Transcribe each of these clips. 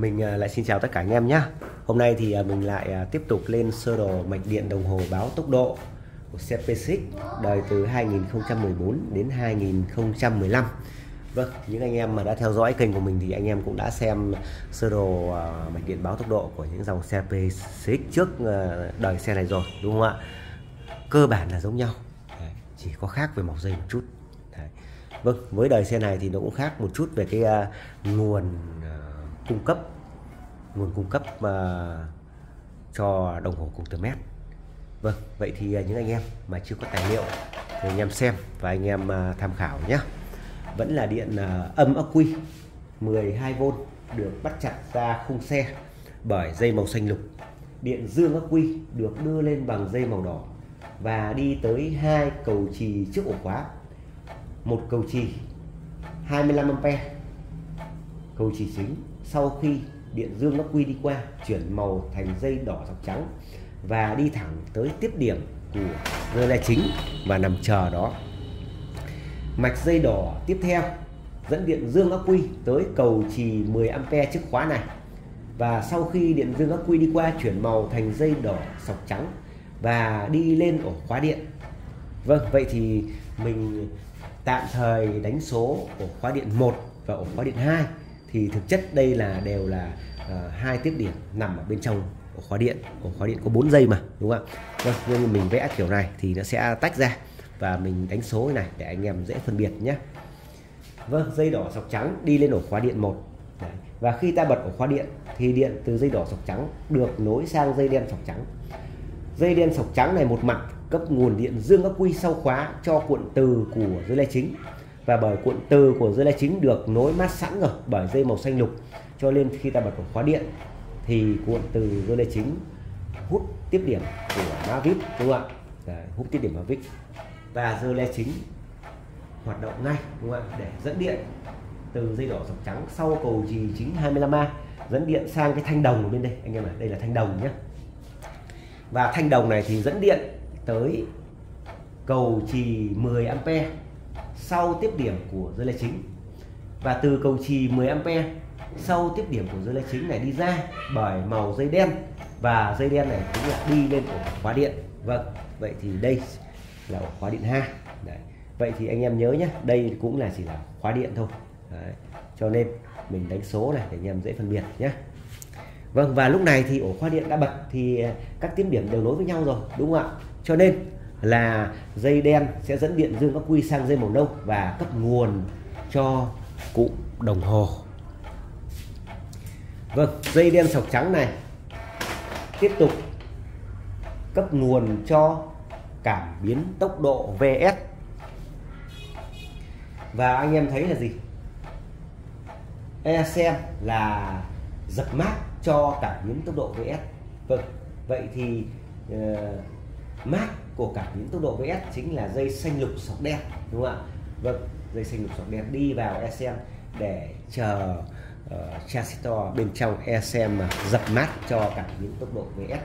mình à, lại xin chào tất cả anh em nhé Hôm nay thì à, mình lại à, tiếp tục lên sơ đồ mạch điện đồng hồ báo tốc độ của xe P6 đời từ 2014 đến 2015 Vâng, những anh em mà đã theo dõi kênh của mình thì anh em cũng đã xem sơ đồ mạch điện báo tốc độ của những dòng xe P6 trước đời xe này rồi đúng không ạ? Cơ bản là giống nhau, chỉ có khác về màu dây một chút. Đấy. Vâng, với đời xe này thì nó cũng khác một chút về cái uh, nguồn uh, cung cấp nguồn cung cấp uh, cho đồng hồ cùng mét. Vâng, vậy thì uh, những anh em mà chưa có tài liệu thì anh em xem và anh em uh, tham khảo nhé. Vẫn là điện uh, âm ắc quy 12V được bắt chặt ra khung xe bởi dây màu xanh lục. Điện dương ắc quy được đưa lên bằng dây màu đỏ và đi tới hai cầu trì trước ổ khóa một cầu trì 25A cầu trì chính sau khi điện dương nó quy đi qua, chuyển màu thành dây đỏ dọc trắng và đi thẳng tới tiếp điểm của dây lai chính và nằm chờ đó. Mạch dây đỏ tiếp theo dẫn điện dương ắc quy tới cầu trì 10A trước khóa này. Và sau khi điện dương ắc quy đi qua, chuyển màu thành dây đỏ sọc trắng và đi lên ổ khóa điện. Vâng vậy thì mình tạm thời đánh số ổ khóa điện 1 và ổ khóa điện 2 thì thực chất đây là đều là uh, hai tiếp điểm nằm ở bên trong ổ khóa điện. Ổ khóa điện có 4 dây mà đúng không ạ? Vâng nhưng mình vẽ kiểu này thì nó sẽ tách ra và mình đánh số này để anh em dễ phân biệt nhé. Vâng dây đỏ sọc trắng đi lên ổ khóa điện 1 Đấy. và khi ta bật ổ khóa điện thì điện từ dây đỏ sọc trắng được nối sang dây đen sọc trắng. Dây đen sọc trắng này một mặt cấp nguồn điện dương ắc quy sau khóa cho cuộn từ của dây lai chính và bởi cuộn từ của dây lai chính được nối mát sẵn rồi bởi dây màu xanh lục. Cho nên khi ta bật khóa điện thì cuộn từ dây lai chính hút tiếp điểm của má vít đúng không ạ? Đấy, hút tiếp điểm má vít. Và dây lai chính hoạt động ngay đúng không ạ? Để dẫn điện từ dây đỏ dọc trắng sau cầu trì chính 25A dẫn điện sang cái thanh đồng ở bên đây. Anh em ạ đây là thanh đồng nhé và thanh đồng này thì dẫn điện tới cầu trì 10 ampe sau tiếp điểm của dây leo chính và từ cầu trì 10 ampe sau tiếp điểm của dây leo chính này đi ra bởi màu dây đen và dây đen này cũng là đi lên ổ khóa điện vâng vậy thì đây là ổ khóa điện 2 Đấy. vậy thì anh em nhớ nhé, đây cũng là chỉ là khóa điện thôi Đấy. cho nên mình đánh số này để anh em dễ phân biệt nhé Vâng và lúc này thì ổ khóa điện đã bật thì các tiếp điểm đều nối với nhau rồi, đúng không ạ? Cho nên là dây đen sẽ dẫn điện dương ắc quy sang dây màu nâu và cấp nguồn cho cụm đồng hồ. Vâng, dây đen sọc trắng này tiếp tục cấp nguồn cho cảm biến tốc độ VS. Và anh em thấy là gì? ESM là dập mát cho cảm biến tốc độ VS vâng vậy thì uh, mát của cảm biến tốc độ VS chính là dây xanh lục sọc đen đúng không ạ? Vâng dây xanh lục sọc đen đi vào ECM để chờ uh, transistor bên trong ECM mà dập mát cho cảm biến tốc độ VS.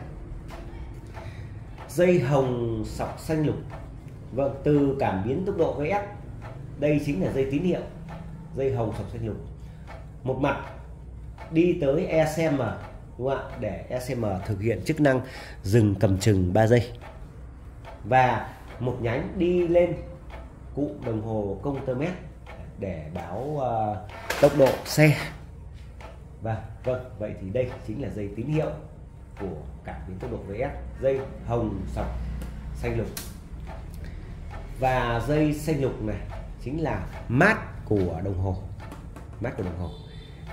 Dây hồng sọc xanh lục. Vâng từ cảm biến tốc độ VS đây chính là dây tín hiệu dây hồng sọc xanh lục. Một mặt đi tới ECM đúng không ạ? Để ECM thực hiện chức năng dừng cầm chừng 3 giây và một nhánh đi lên cụm đồng hồ công tơ mét để báo uh, tốc độ xe. Và vâng vậy thì đây chính là dây tín hiệu của cảm biến tốc độ VS dây hồng sọc xanh lục. Và dây xanh lục này chính là mát của đồng hồ mát của đồng hồ.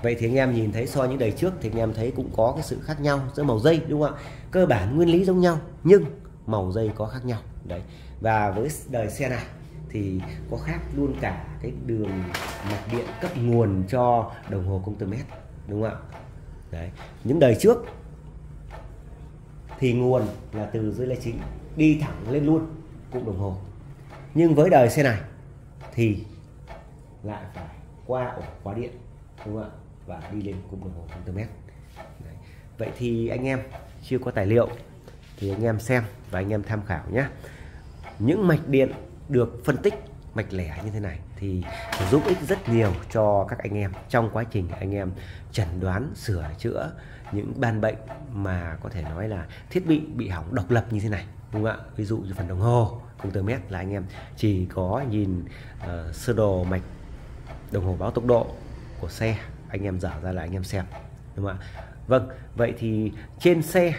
Vậy thì anh em nhìn thấy so những đời trước thì anh em thấy cũng có cái sự khác nhau giữa màu dây đúng không ạ? Cơ bản nguyên lý giống nhau nhưng màu dây có khác nhau. Đấy. Và với đời xe này thì có khác luôn cả cái đường mạch điện cấp nguồn cho đồng hồ công tơ mét, đúng không ạ? Đấy. Những đời trước thì nguồn là từ dưới lai chính đi thẳng lên luôn cụm đồng hồ. Nhưng với đời xe này thì lại phải qua ổ khóa điện, đúng không ạ? và đi lên cụm đồng hồ công tơ Đấy. vậy thì anh em chưa có tài liệu thì anh em xem và anh em tham khảo nhé. Những mạch điện được phân tích mạch lẻ như thế này thì giúp ích rất nhiều cho các anh em trong quá trình anh em chẩn đoán sửa chữa những ban bệnh mà có thể nói là thiết bị bị hỏng độc lập như thế này đúng không ạ? Ví dụ như phần đồng hồ công tơ mét là anh em chỉ có nhìn uh, sơ đồ mạch đồng hồ báo tốc độ của xe anh em dở ra là anh em xem đúng không ạ? Vâng vậy thì trên xe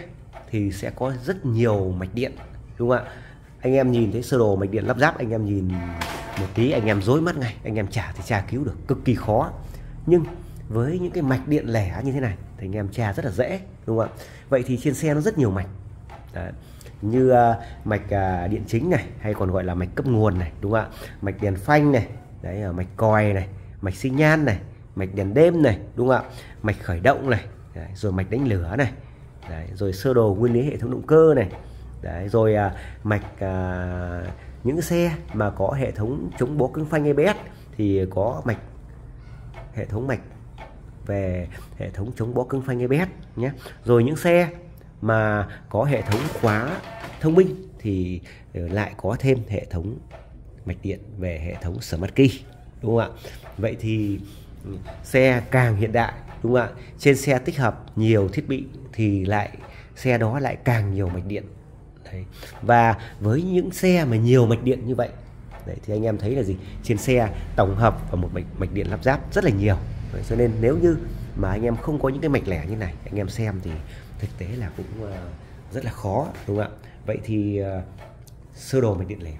thì sẽ có rất nhiều mạch điện đúng không ạ? Anh em nhìn thấy sơ đồ mạch điện lắp ráp anh em nhìn một tí anh em rối mắt ngay anh em trả thì tra cứu được cực kỳ khó. Nhưng với những cái mạch điện lẻ như thế này thì anh em tra rất là dễ đúng không ạ? Vậy thì trên xe nó rất nhiều mạch. Đấy. như uh, mạch uh, điện chính này hay còn gọi là mạch cấp nguồn này đúng không ạ? Mạch đèn phanh này đấy ở mạch còi này mạch xi nhan này mạch đèn đêm này đúng không ạ? Mạch khởi động này đấy, rồi mạch đánh lửa này đấy, rồi sơ đồ nguyên lý hệ thống động cơ này. Đấy, rồi à, mạch à, những xe mà có hệ thống chống bó cứng phanh ABS thì có mạch hệ thống mạch về hệ thống chống bó cứng phanh ABS nhé. Rồi những xe mà có hệ thống khóa thông minh thì ờ, lại có thêm hệ thống mạch điện về hệ thống Smart Key đúng không ạ? Vậy thì ừ, xe càng hiện đại đúng không ạ? Trên xe tích hợp nhiều thiết bị thì lại xe đó lại càng nhiều mạch điện. Đấy. và với những xe mà nhiều mạch điện như vậy Đấy, thì anh em thấy là gì? Trên xe tổng hợp và một mạch mạch điện lắp ráp rất là nhiều. Đấy, cho nên nếu như mà anh em không có những cái mạch lẻ như này anh em xem thì thực tế là cũng uh, rất là khó đúng không ạ? Vậy thì uh, sơ đồ mạch điện lẻ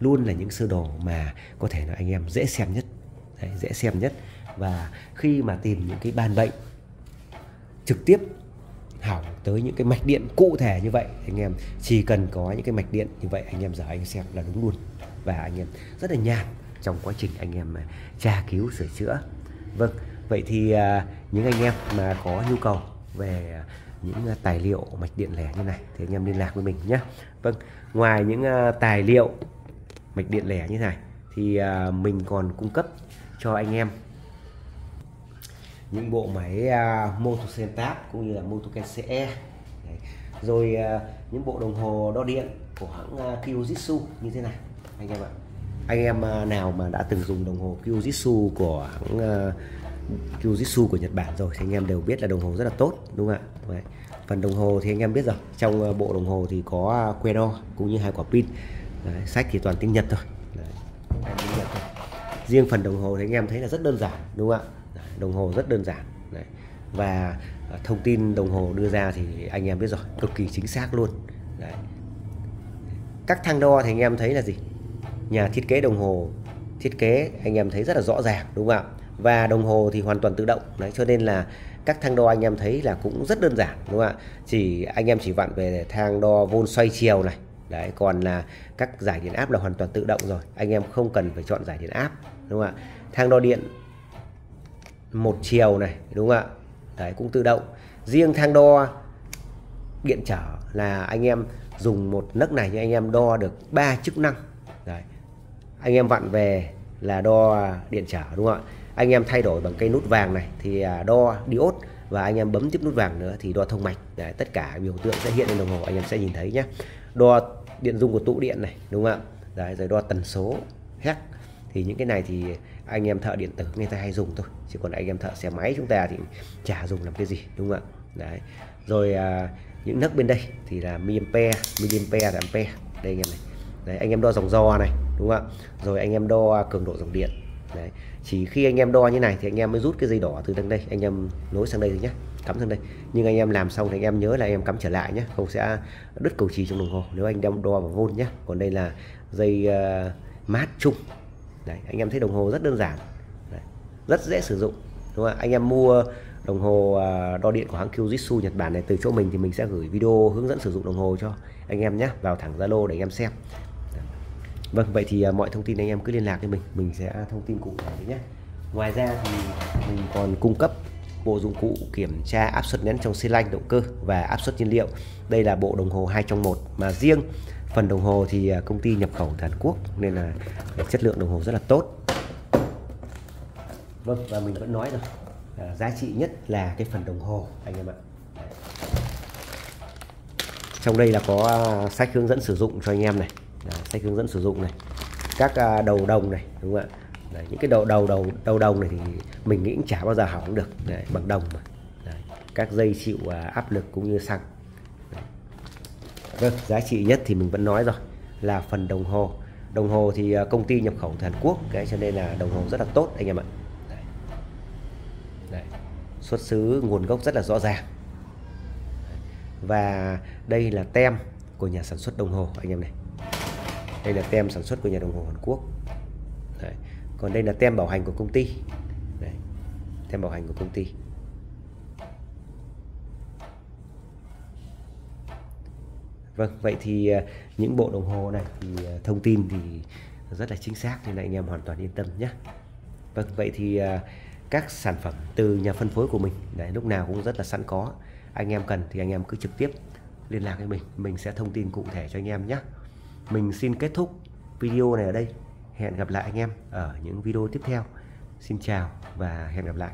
luôn là những sơ đồ mà có thể là anh em dễ xem nhất. Đấy, dễ xem nhất và khi mà tìm những cái ban bệnh, trực tiếp hỏng tới những cái mạch điện cụ thể như vậy, anh em chỉ cần có những cái mạch điện như vậy, anh em giờ anh xem là đúng luôn. Và anh em rất là nhàn trong quá trình anh em tra cứu, sửa chữa. Vâng vậy thì à, những anh em mà có nhu cầu về những à, tài liệu mạch điện lẻ như này thì anh em liên lạc với mình nhé. Vâng ngoài những à, tài liệu mạch điện lẻ như này thì mình còn cung cấp cho anh em những bộ máy à, uh, Motosen Tab cũng như là Moto CE Đấy. rồi uh, những bộ đồng hồ đo điện của hãng uh, Kyojitsu như thế này anh em ạ anh em uh, nào mà đã từng dùng đồng hồ Kyojitsu của hãng uh, Kyojitsu của Nhật Bản rồi thì anh em đều biết là đồng hồ rất là tốt đúng không ạ Đấy. phần đồng hồ thì anh em biết rồi trong uh, bộ đồng hồ thì có que đo cũng như hai quả pin Đấy. sách thì toàn tiếng Nhật thôi Đấy. Tiếng Nhật thôi riêng phần đồng hồ thì anh em thấy là rất đơn giản đúng không ạ đồng hồ rất đơn giản, Đấy. và à, thông tin đồng hồ đưa ra thì anh em biết rồi, cực kỳ chính xác luôn, Đấy. các thang đo thì anh em thấy là gì nhà thiết kế đồng hồ, thiết kế anh em thấy rất là rõ ràng, đúng không ạ và đồng hồ thì hoàn toàn tự động, đấy, cho nên là các thang đo anh em thấy là cũng rất đơn giản, đúng không ạ chỉ, anh em chỉ vặn về thang đo vôn xoay chiều này, đấy, còn là các giải điện áp là hoàn toàn tự động rồi, anh em không cần phải chọn giải điện áp, đúng không ạ thang đo điện một chiều này đúng không ạ? Đấy cũng tự động. Riêng thang đo điện trở là anh em dùng một nấc này thì anh em đo được ba chức năng. Đấy anh em vặn về là đo điện trở đúng không ạ? Anh em thay đổi bằng cây nút vàng này thì à, đo diode và anh em bấm tiếp nút vàng nữa thì đo thông mạch. Đấy, tất cả biểu tượng sẽ hiện lên đồng hồ anh em sẽ nhìn thấy nhé đo điện dung của tụ điện này đúng không ạ? Đấy rồi đo tần số hét thì những cái này thì anh em thợ điện tử người ta hay dùng thôi chứ còn anh em thợ xe máy chúng ta thì chả dùng làm cái gì đúng không ạ đấy rồi à, những nấc bên đây thì là miliampere miliampere là ampere đây anh em này đấy anh em đo dòng do này đúng không ạ rồi anh em đo cường độ dòng điện đấy chỉ khi anh em đo như này thì anh em mới rút cái dây đỏ từ đằng đây anh em nối sang đây nhé cắm sang đây nhưng anh em làm xong thì anh em nhớ là anh em cắm trở lại nhé không sẽ đứt cầu trì trong đồng hồ nếu anh đem đo vào vôn nhé còn đây là dây uh, mát chung đấy anh em thấy đồng hồ rất đơn giản. Đấy, rất dễ sử dụng đúng không anh em mua đồng hồ à, đo điện của hãng Kyujitsu Nhật Bản này từ chỗ mình thì mình sẽ gửi video hướng dẫn sử dụng đồng hồ cho anh em nhé vào thẳng Zalo để anh em xem. Vâng vậy thì à, mọi thông tin anh em cứ liên lạc với mình mình sẽ thông tin cụ thể nhé. Ngoài ra thì mình còn cung cấp bộ dụng cụ kiểm tra áp suất nén trong xi lanh động cơ và áp suất nhiên liệu. Đây là bộ đồng hồ hai trong một mà riêng phần đồng hồ thì à, công ty nhập khẩu từ Hàn Quốc nên là chất lượng đồng hồ rất là tốt. Vâng và mình vẫn nói rồi. À, giá trị nhất là cái phần đồng hồ anh em ạ. Trong đây là có à, sách hướng dẫn sử dụng cho anh em này. À, sách hướng dẫn sử dụng này. Các à, đầu đồng này đúng không ạ? Đấy, những cái đầu đầu đầu đầu đồng này thì mình nghĩ cũng chả bao giờ hỏng được. Đấy, bằng đồng mà. Đấy, các dây chịu áp lực cũng như xăng vâng giá trị nhất thì mình vẫn nói rồi, là phần đồng hồ đồng hồ thì à, công ty nhập khẩu từ Hàn Quốc cái cho nên là đồng hồ rất là tốt, anh em ạ Đấy. Đấy. xuất xứ, nguồn gốc rất là rõ ràng và đây là tem của nhà sản xuất đồng hồ, anh em này đây là tem sản xuất của nhà đồng hồ Hàn Quốc Đấy. còn đây là tem bảo hành của công ty Đấy. tem bảo hành của công ty Vâng, vậy thì à, những bộ đồng hồ này thì à, thông tin thì rất là chính xác nên là anh em hoàn toàn yên tâm nhé. Vâng, vậy thì à, các sản phẩm từ nhà phân phối của mình đấy lúc nào cũng rất là sẵn có. Anh em cần thì anh em cứ trực tiếp liên lạc với mình, mình sẽ thông tin cụ thể cho anh em nhé. Mình xin kết thúc video này ở đây. Hẹn gặp lại anh em ở những video tiếp theo. Xin chào và hẹn gặp lại.